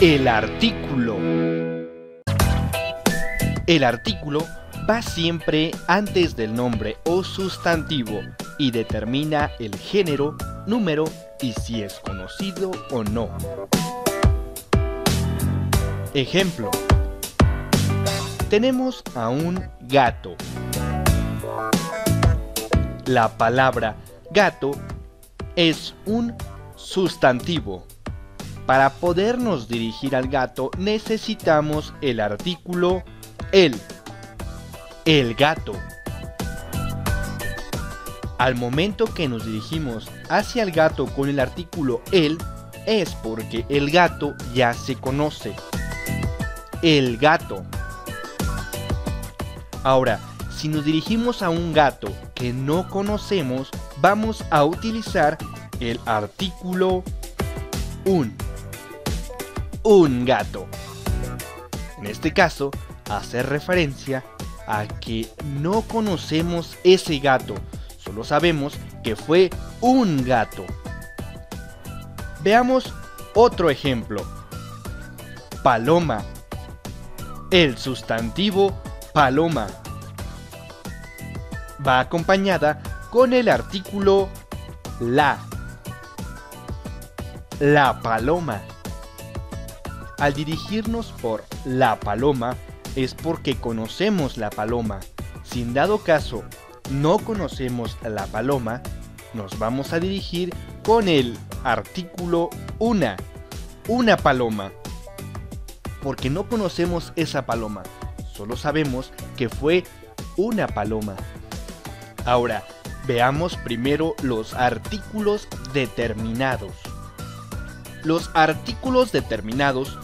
El artículo. El artículo va siempre antes del nombre o sustantivo y determina el género, número y si es conocido o no. Ejemplo. Tenemos a un gato. La palabra gato es un sustantivo. Para podernos dirigir al gato necesitamos el artículo el. El gato. Al momento que nos dirigimos hacia el gato con el artículo el, es porque el gato ya se conoce. El gato. Ahora, si nos dirigimos a un gato que no conocemos, vamos a utilizar el artículo un. Un gato. En este caso, hace referencia a que no conocemos ese gato, solo sabemos que fue un gato. Veamos otro ejemplo. Paloma. El sustantivo paloma va acompañada con el artículo la. La paloma. Al dirigirnos por la paloma es porque conocemos la paloma. Si en dado caso no conocemos la paloma, nos vamos a dirigir con el artículo una. Una paloma. Porque no conocemos esa paloma. Solo sabemos que fue una paloma. Ahora, veamos primero los artículos determinados. Los artículos determinados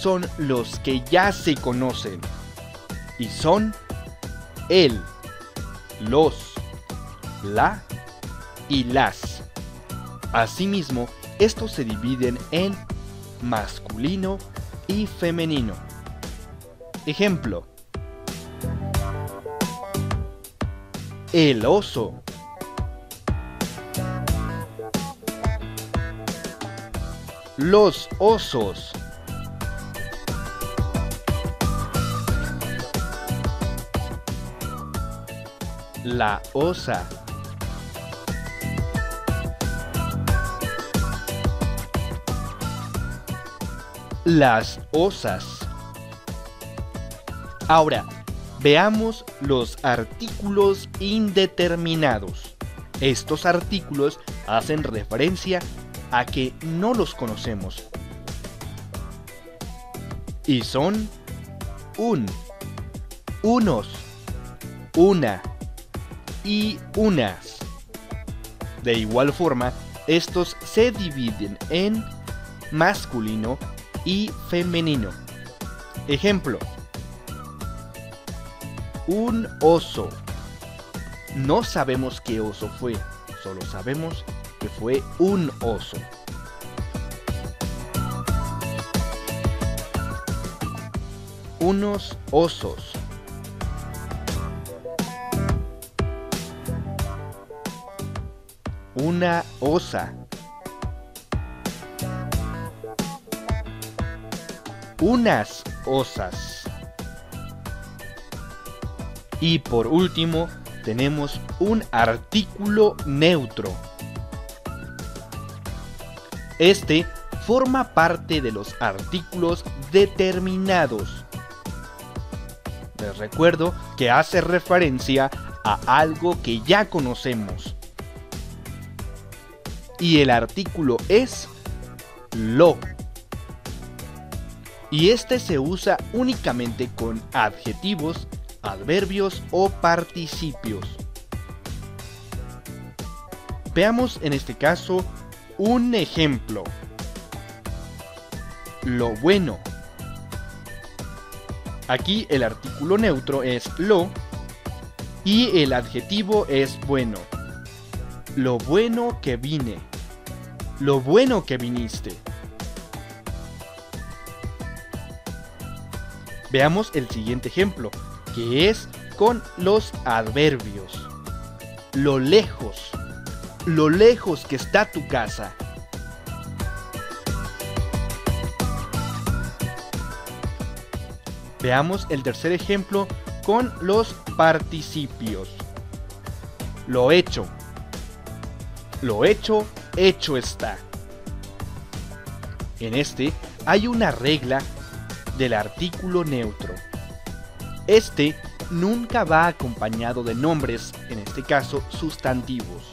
son los que ya se conocen y son el, los, la y las. Asimismo, estos se dividen en masculino y femenino. Ejemplo. El oso. Los osos. La osa. Las osas. Ahora, veamos los artículos indeterminados. Estos artículos hacen referencia a que no los conocemos. Y son un, unos, una y unas. De igual forma, estos se dividen en masculino y femenino. Ejemplo. Un oso. No sabemos qué oso fue, solo sabemos que fue un oso. Unos osos. Una osa. Unas osas. Y por último, tenemos un artículo neutro. Este forma parte de los artículos determinados. Les recuerdo que hace referencia a algo que ya conocemos. Y el artículo es lo. Y este se usa únicamente con adjetivos, adverbios o participios. Veamos en este caso un ejemplo. Lo bueno. Aquí el artículo neutro es lo y el adjetivo es bueno. Lo bueno que vine. Lo bueno que viniste. Veamos el siguiente ejemplo, que es con los adverbios. Lo lejos lo lejos que está tu casa. Veamos el tercer ejemplo con los participios. Lo hecho. Lo hecho, hecho está. En este hay una regla del artículo neutro. Este nunca va acompañado de nombres, en este caso sustantivos.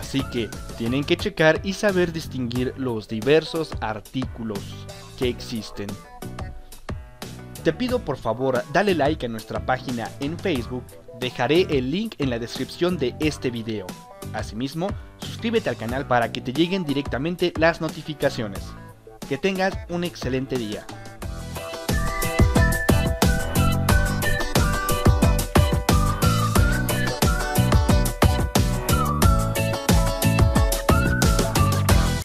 Así que tienen que checar y saber distinguir los diversos artículos que existen. Te pido por favor dale like a nuestra página en Facebook, dejaré el link en la descripción de este video. Asimismo, suscríbete al canal para que te lleguen directamente las notificaciones. Que tengas un excelente día.